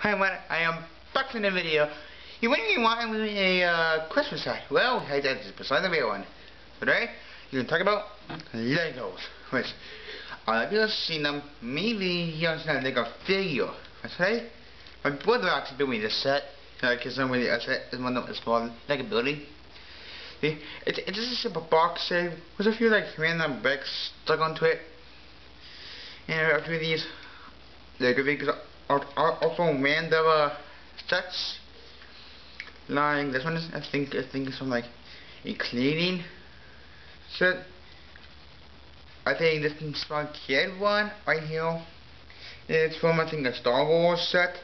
Hi I am back in the video. You wondering why I'm a uh, Christmas side? Well, I did this beside the real one. Today, you can talk about Legos, which I have just seen them. Maybe you understand Lego figure. Today, my brother actually built me this set because I'm really upset is one of small Lego building. See, it's it's just a simple box shape with a few like random bricks stuck onto it. And after these Lego figures also uh, sets. Like this one is, I think, I think it's from like a cleaning set. I think this is from kid one right here. It's from I think a Star Wars set.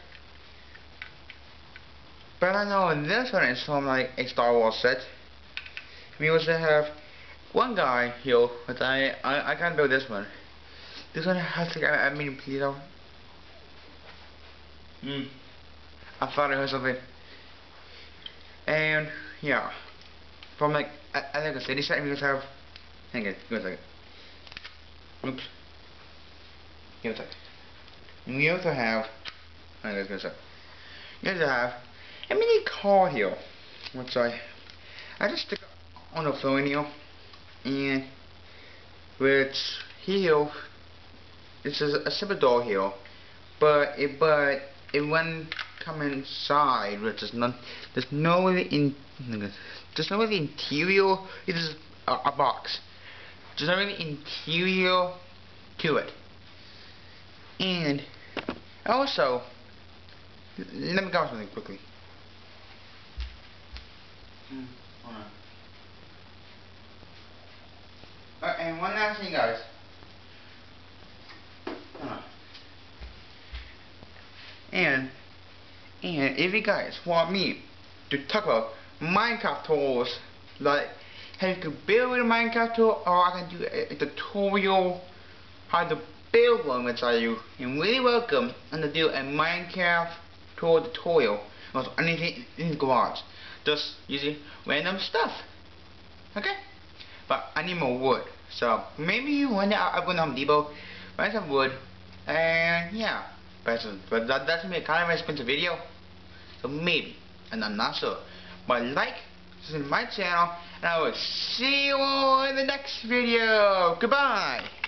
But I know this one is from like a Star Wars set. We also have one guy here, but I I, I can't build this one. This one has to. I, I mean please don't Mm. I thought I heard something. And yeah, from like I, I think a city set we have. Hang on, give me a second. Oops. Give me a second. We also have. Hang on, give me a second. We have a mini car here, which I I just stick on the phone here, and which here. This is a simple door here, but it but it won't come inside, which is not, there's no in, there's no really interior, it is a, a box. There's no really interior to it. And, also, let me go something quickly. Mm, and one last thing guys. And and if you guys want me to talk about Minecraft tools, like how you can build a Minecraft tool, or I can do a, a tutorial how to build one which I you and really welcome and to do a Minecraft tool tutorial or anything in the garage. Just using random stuff. Okay? But I need more wood. So maybe you want to I go to Home Depot, buy some wood, and yeah. But, that, that's gonna be a kind of expensive video. So maybe. And I'm not sure. But like, this is my channel, and I will see you in the next video. Goodbye.